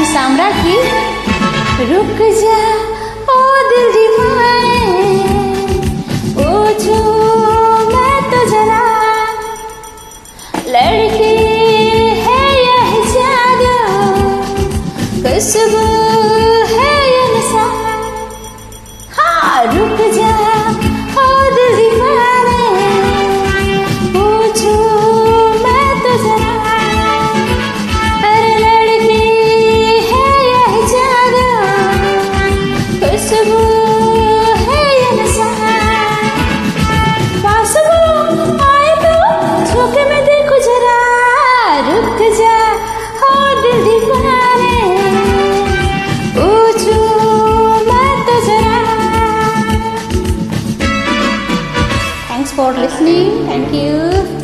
जी सामरा की रुक जा, ओ दिल दीवाने पूछो मैं तो जरा। लड़के है यह जादू। खुशबू है ये नशा हाँ रुक जा। Thanks for listening. Thank you.